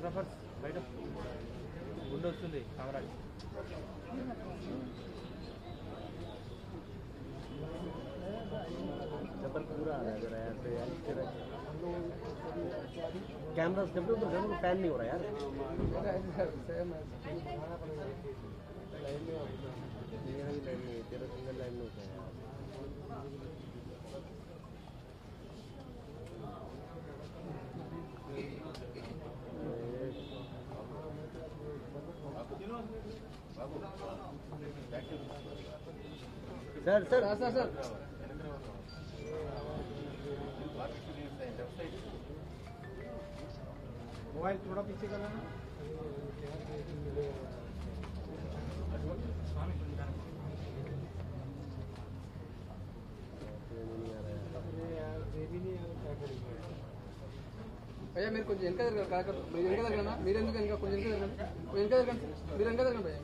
Photographers బయట గుండె వస్తుంది కెమెరా जबर पूरा आ रहा है जरा यार पे यार तेरा कैमरा जब ऊपर कैमरा पैन नहीं हो रहा यार मेरा भी लाइन नहीं है तेरा सिंगल लाइन में होता है sir sir. Sir sir mobile थोड़ा पीछे कर लेना। भैया मेरे को इनका दरकार क्या कर मेरे इनका दरकार ना मेरे इनका इनका कुछ इनका दरकार इनका दरकार मेरे इनका दरकार भैया।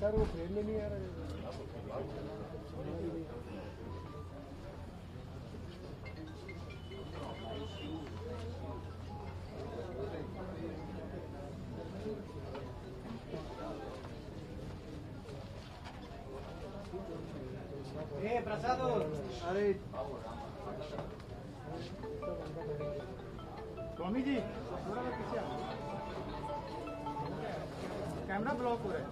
सर वो फ्रेम में नहीं आ रहा है। अरे। स्वामी जी थोड़ा पीछे कैमरा ब्लॉक हो रहा है।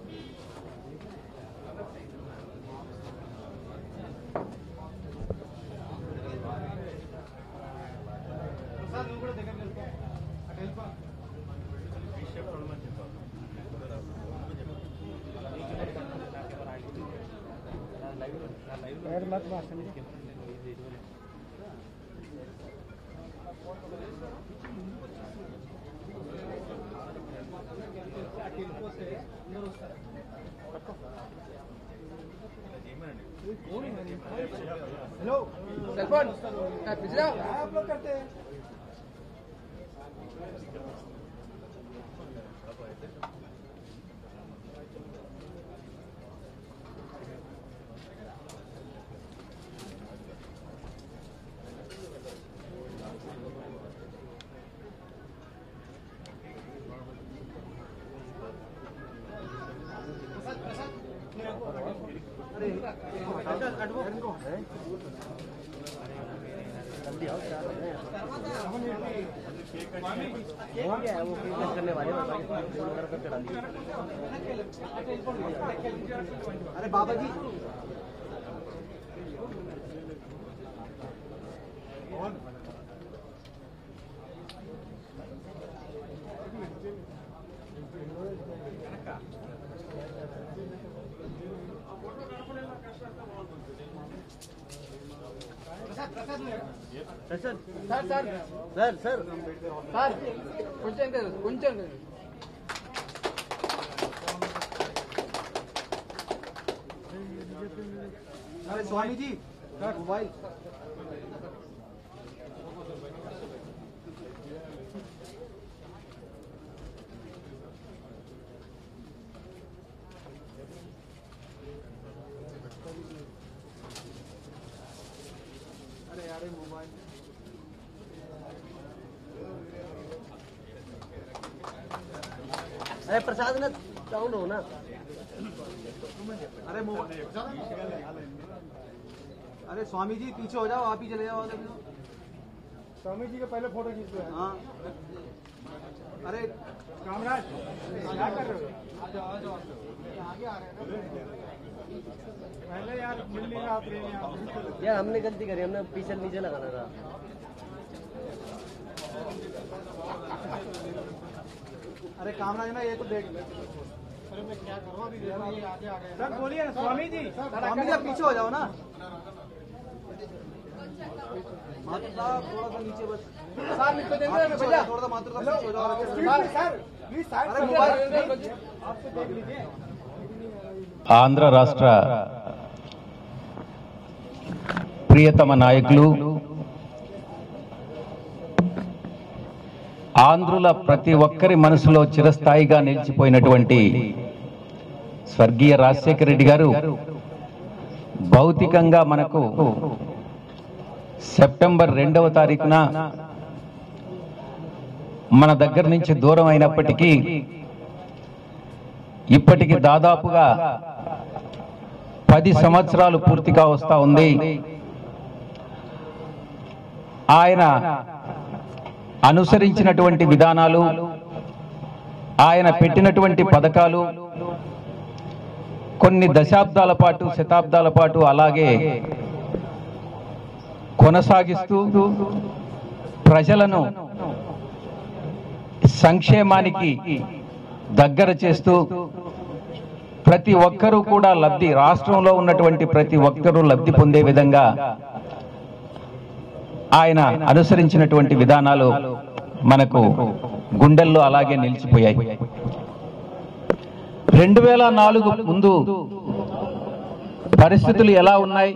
प्रसाद देखा मत भाषण हेलो। सेलफोन हाँ, आप लोग करते हैं। अरे बाबा जी Sir sir sir sir sir sir sir కొంచెం వెనక జరగండి, కొంచెం వెనక జరగండి. अरे स्वामी जी मोबाइल अरे प्रसाद ना डाउन हो ना। अरे अरे स्वामी जी पीछे हो जाओ आप ही चले जाओ स्वामी जी का पहले फ़ोटो खींच लो। हाँ। अरे कामराज क्या कर रहे हो? आगे आ रहे हैं पहले यार मिल नहीं रहा यहाँ यार हमने गलती करी हमने पीछे नीचे लगाना था। अरे कामराज ना ये तो देख अरे मैं क्या करूँ अभी देखो ये आगे आ गए सर बोलिए ना स्वामी जी स्वामी जी आप पीछे हो जाओ ना मात्र साहब थोड़ा सा नीचे बस సార్ మీకు కొంచెం వెనక आप జరగండి, पीछे हो భయ్యా. जाओ, थोड़ा सा मात्र का पीछे हो जाओ సార్, अरे मोबाइल కొంచెం. आपसे देख लीजिए ఆంధ్ర రాష్ట్ర ప్రియతమ నాయకులు ఆంధ్రుల ప్రతి ఒక్కరి మనసులో చిరస్థాయిగా నిలిచిపోయినటువంటి స్వర్గీయ రాజశేఖర రెడ్డి గారు భౌతికంగా మనకు సెప్టెంబర్ రెండవ తారీఖున మన దగ్గర నుంచి దూరం అయినప్పటికీ ఇప్పటికి దాదాపుగా పది సంవత్సరాలు పూర్తిగా వస్తూ ఉంది. ఆయన అనుసరించినటువంటి విధానాలు ఆయన పెట్టినటువంటి పథకాలు కొన్ని దశాబ్దాల పాటు శతాబ్దాల పాటు అలాగే కొనసాగిస్తూ ప్రజలను సంక్షేమానికి దగ్గర చేస్తూ ప్రతి ఒక్కరూ కూడా లబ్ధి రాష్ట్రంలో ఉన్నటువంటి ప్రతి ఒక్కరూ లబ్ధి పొందే విధంగా ఆయన అనుసరించినటువంటి విధానాలు మనకు గుండెల్లో అలాగే నిలిచిపోయాయి. రెండు వేల నాలుగు ముందు పరిస్థితులు ఎలా ఉన్నాయి?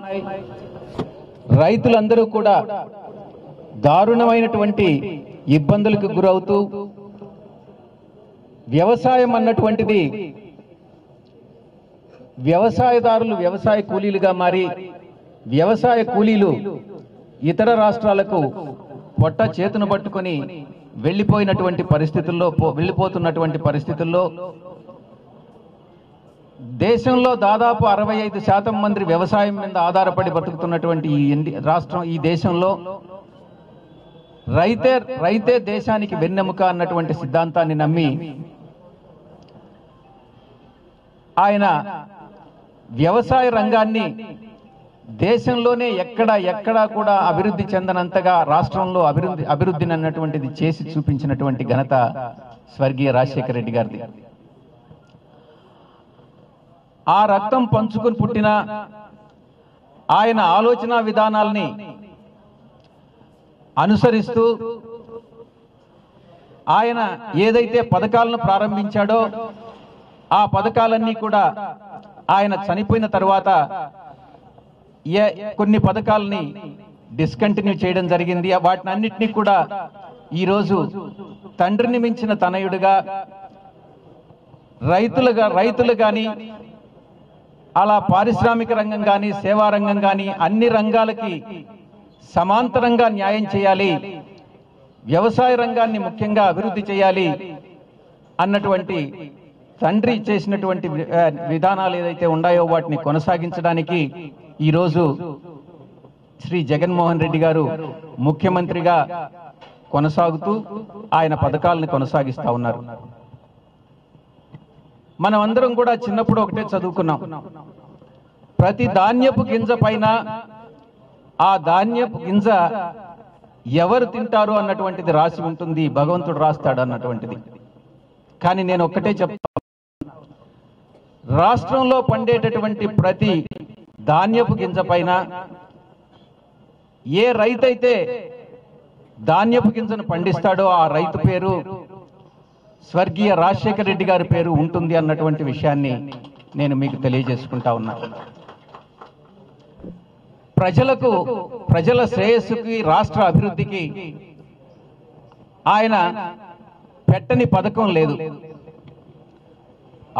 రైతులందరూ కూడా దారుణమైనటువంటి ఇబ్బందులకు గురవుతూ వ్యవసాయం అన్నటువంటిది వ్యవసాయదారులు వ్యవసాయ కూలీలుగా మారి వ్యవసాయ కూలీలు ఇతర రాష్ట్రాలకు పొట్ట చేతును పట్టుకొని వెళ్ళిపోయినటువంటి పరిస్థితుల్లో పో- వెళ్ళిపోతున్నటువంటి పరిస్థితుల్లో దేశంలో దాదాపు అరవై ఐదు శాతం మంది వ్యవసాయం మీద ఆధారపడి బతుకుతున్నటువంటి ఈ రాష్ట్రం ఈ దేశంలో రైతే రైతే దేశానికి వెన్నెముక అన్నటువంటి సిద్ధాంతాన్ని నమ్మి ఆయన వ్యవసాయ రంగాన్ని దేశంలోనే ఎక్కడ ఎక్కడా కూడా అభివృద్ధి చెందనంతగా రాష్ట్రంలో అభివృద్ధి అభివృద్ధిని అన్నటువంటిది చేసి చూపించినటువంటి ఘనత స్వర్గీయ రాజశేఖర రెడ్డి గారిది. ఆ రక్తం పంచుకుని పుట్టిన ఆయన ఆలోచన విధానాల్ని అనుసరిస్తూ ఆయన ఏదైతే పథకాలను ప్రారంభించాడో ఆ పథకాలన్నీ కూడా ఆయన చనిపోయిన తర్వాత కొన్ని పథకాలని డిస్కంటిన్యూ చేయడం జరిగింది. వాటిని అన్నిటినీ కూడా ఈరోజు తండ్రిని మించిన తనయుడుగా రైతులుగా రైతులు కానీ అలా పారిశ్రామిక రంగం కానీ సేవా రంగం కానీ అన్ని రంగాలకి సమాంతరంగా న్యాయం చేయాలి. వ్యవసాయ రంగాన్ని ముఖ్యంగా అభివృద్ధి చేయాలి అన్నటువంటి తండ్రి చేసినటువంటి విధానాలు ఏదైతే ఉన్నాయో వాటిని కొనసాగించడానికి ఈరోజు శ్రీ జగన్మోహన్ రెడ్డి గారు ముఖ్యమంత్రిగా కొనసాగుతూ ఆయన పథకాలను కొనసాగిస్తా ఉన్నారు. మనమందరం కూడా చిన్నప్పుడు ఒకటే చదువుకున్నాం. ప్రతి ధాన్యపు గింజ పైన ఆ ధాన్యపు గింజ ఎవరు తింటారు అన్నటువంటిది రాసి ఉంటుంది భగవంతుడు రాస్తాడు అన్నటువంటిది. కానీ నేను ఒక్కటే చెప్తా రాష్ట్రంలో పండేటటువంటి ప్రతి ధాన్యపు గింజ పైన ఏ రైతైతే ధాన్యపు గింజను పండిస్తాడో ఆ రైతు పేరు స్వర్గీయ రాజశేఖర రెడ్డి గారి పేరు ఉంటుంది అన్నటువంటి విషయాన్ని నేను మీకు తెలియజేసుకుంటా ఉన్నా. ప్రజలకు ప్రజల శ్రేయస్సుకి రాష్ట్ర అభివృద్ధికి ఆయన పెట్టని పథకం లేదు.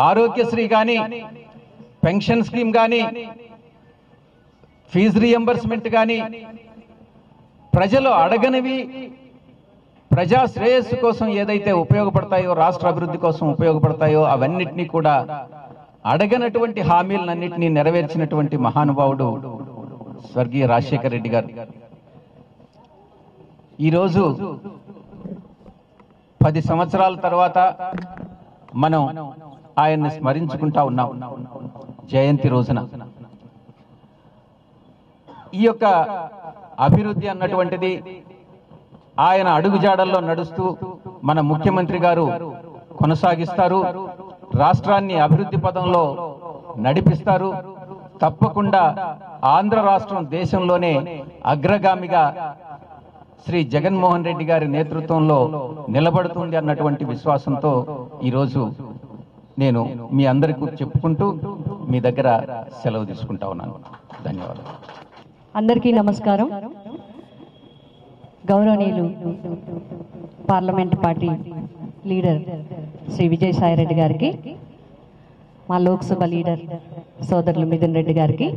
ఆరోగ్యశ్రీ కానీ పెన్షన్ స్కీమ్ కానీ ఫీజు రియంబర్స్మెంట్ కానీ ప్రజలు అడగనివి ప్రజా శ్రేయస్సు కోసం ఏదైతే ఉపయోగపడతాయో రాష్ట్ర అభివృద్ధి కోసం ఉపయోగపడతాయో అవన్నిటినీ కూడా అడగనటువంటి హామీలన్నింటినీ నెరవేర్చినటువంటి మహానుభావుడు స్వర్గీయ రాజశేఖర రెడ్డి గారు. ఈరోజు పది సంవత్సరాల తర్వాత మనం ఆయన్ని స్మరించుకుంటా ఉన్నాం. జయంతి రోజున. ఈ యొక్క అభివృద్ధి అన్నటువంటిది ఆయన అడుగుజాడల్లో నడుస్తూ మన ముఖ్యమంత్రి గారు కొనసాగిస్తారు. రాష్ట్రాన్ని అభివృద్ధి పదంలో నడిపిస్తారు. తప్పకుండా ఆంధ్ర రాష్ట్రం దేశంలోనే అగ్రగామిగా శ్రీ జగన్మోహన్ రెడ్డి గారి నేతృత్వంలో నిలబడుతుంది అన్నటువంటి విశ్వాసంతో ఈరోజు నేను మీ అందరికీ చెప్పుకుంటూ మీ దగ్గర సెలవు తీసుకుంటా ఉన్నాను. ధన్యవాదాలు. అందరికీ నమస్కారం. గౌరవనీయులు parliament party leader Shri Vijayasai Reddy గారికి మా లోక్సభ లీడర్ సోదరులు మిథున్ రెడ్డి గారికి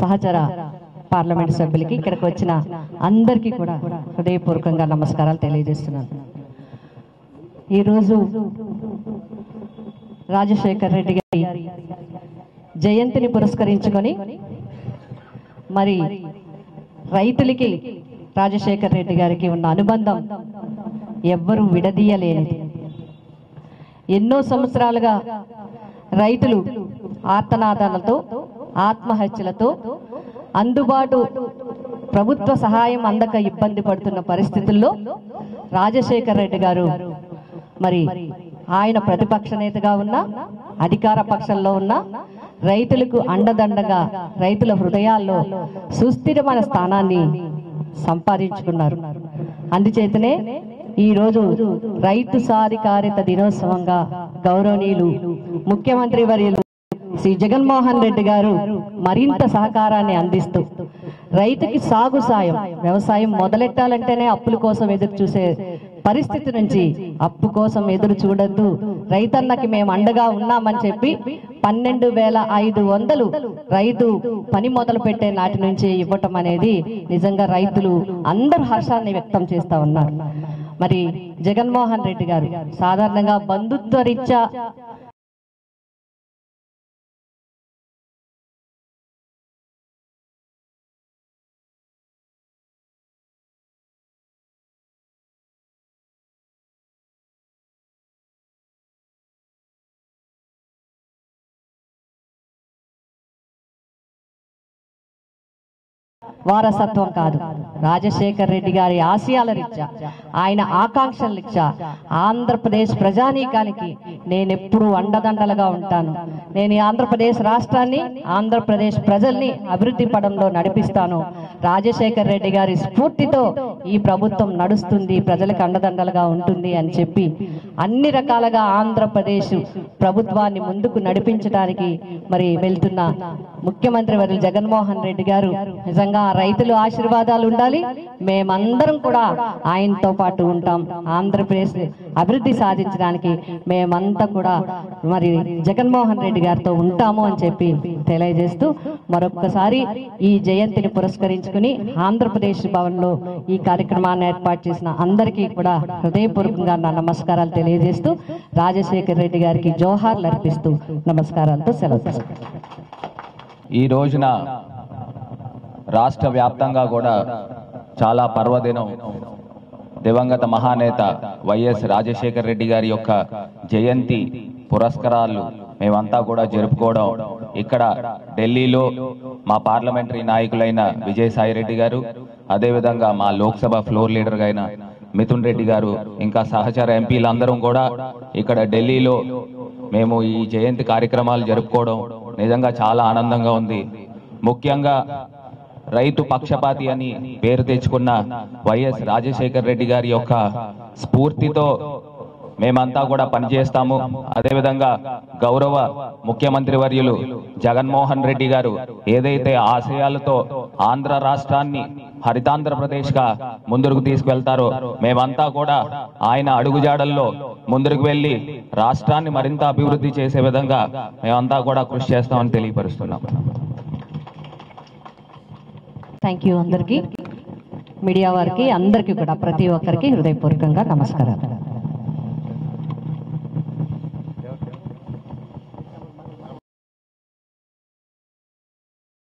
సహచర పార్లమెంట్ సభ్యులకి ఇక్కడికి వచ్చిన అందరికీ కూడా హృదయపూర్వకంగా నమస్కారాలు తెలియజేస్తున్నాను. ఈరోజు రాజశేఖర్ రెడ్డి గారి జయంతిని పురస్కరించుకొని మరి రైతులకి రాజశేఖర్ రెడ్డి గారికి ఉన్న అనుబంధం ఎవ్వరూ విడదీయలేనిది. ఎన్నో సంవత్సరాలుగా రైతులు ఆర్తనాదాలతో ఆత్మహత్యలతో అందుబాటు ప్రభుత్వ సహాయం అందక ఇబ్బంది పడుతున్న పరిస్థితుల్లో రాజశేఖర్ రెడ్డి గారు మరి ఆయన ప్రతిపక్ష నేతగా ఉన్న అధికార పక్షంలో ఉన్న రైతులకు అండదండగా రైతుల హృదయాల్లో సుస్థిరమైన స్థానాన్ని సంపాదించుకున్నారు. అందుచేతనే ఈ రోజు రైతు సాధికారిత దినోత్సవంగా గౌరవనీయులు ముఖ్యమంత్రి వర్యులు శ్రీ జగన్మోహన్ రెడ్డి గారు మరింత సహకారాన్ని అందిస్తూ రైతుకి సాగు సాయం వ్యవసాయం మొదలెట్టాలంటేనే అప్పుల కోసం ఎదురు చూసే పరిస్థితి నుంచి అప్పు కోసం ఎదురు చూడొద్దు. రైతన్నకి మేము అండగా ఉన్నామని చెప్పి పన్నెండు వేల ఐదు వందలు రైతు పని మొదలు పెట్టే నాటి నుంచి ఇవ్వటం అనేది నిజంగా రైతులు అందరూ హర్షాన్ని వ్యక్తం చేస్తా ఉన్నారు. మరి జగన్మోహన్ రెడ్డి గారు సాధారణంగా బంధుత్వ రీత్యా వారసత్వం కాదు. రాజశేఖర్ రెడ్డి గారి ఆశయాల రీత్యా ఆయన ఆకాంక్షల రీత్యా ఆంధ్రప్రదేశ్ ప్రజానీకానికి నేను ఎప్పుడూ అండదండలుగా ఉంటాను. నేను ఈ ఆంధ్రప్రదేశ్ రాష్ట్రాన్ని ఆంధ్రప్రదేశ్ ప్రజల్ని అభివృద్ధి పడంలో నడిపిస్తాను. రాజశేఖర్ రెడ్డి గారి స్ఫూర్తితో ఈ ప్రభుత్వం నడుస్తుంది ప్రజలకు అండదండలుగా ఉంటుంది అని చెప్పి అన్ని రకాలుగా ఆంధ్రప్రదేశ్ ప్రభుత్వాన్ని ముందుకు నడిపించడానికి మరి వెళ్తున్న ముఖ్యమంత్రి వారి జగన్మోహన్ రెడ్డి గారు నిజంగా రైతులు ఆశీర్వాదాలు ఉండాలి. మేమందరం కూడా ఆయనతో పాటు ఉంటాం. ఆంధ్రప్రదేశ్ అభివృద్ధి సాధించడానికి మేమంతా కూడా మరి జగన్మోహన్ రెడ్డి గారితో ఉంటాము అని చెప్పి తెలియజేస్తూ మరొక్కసారి ఈ జయంతిని పురస్కరించుకుని ఆంధ్రప్రదేశ్ భవన్లో ఈ కార్యక్రమాన్ని ఏర్పాటు చేసిన అందరికీ కూడా హృదయపూర్వకంగా నా నమస్కారాలు తెలియజేస్తూ రాజశేఖర్ రెడ్డి గారికి జోహార్లు అర్పిస్తూ నమస్కారాలతో సెలవు. ఈ రోజున రాష్ట్ర వ్యాప్తంగా కూడా చాలా పర్వదినం దివంగత మహానేత వైఎస్ రాజశేఖర రెడ్డి గారి యొక్క జయంతి పురస్కారాలు మేమంతా కూడా జరుపుకోవడం. ఇక్కడ ఢిల్లీలో మా పార్లమెంటరీ నాయకులైన విజయసాయి రెడ్డి గారు అదేవిధంగా మా లోక్సభ ఫ్లోర్ లీడర్ అయిన మిథున్ రెడ్డి గారు ఇంకా సహచర ఎంపీలందరం కూడా ఇక్కడ ఢిల్లీలో మేము ఈ జయంతి కార్యక్రమాలు జరుపుకోవడం నిజంగా చాలా ఆనందంగా ఉంది. ముఖ్యంగా రైతు పక్షపాతి అని పేరు తెచ్చుకున్న వైఎస్ రాజశేఖర్ రెడ్డి గారి యొక్క స్ఫూర్తితో మేమంతా కూడా పనిచేస్తాము. అదేవిధంగా గౌరవ ముఖ్యమంత్రి వర్యులు జగన్మోహన్ రెడ్డి గారు ఏదైతే ఆశయాలతో ఆంధ్ర రాష్ట్రాన్ని హరితాంధ్రప్రదేశ్గా ముందుకు తీసుకువెళ్తారో మేమంతా కూడా ఆయన అడుగుజాడల్లో ముందుకు వెళ్ళి రాష్ట్రాన్ని మరింత అభివృద్ధి చేసే విధంగా మేమంతా కూడా కృషి చేస్తామని తెలియపరుస్తున్నాం. థ్యాంక్ యూ అందరికీ. మీడియా వారికి అందరికీ కూడా ప్రతి ఒక్కరికి హృదయపూర్వకంగా నమస్కారాలు.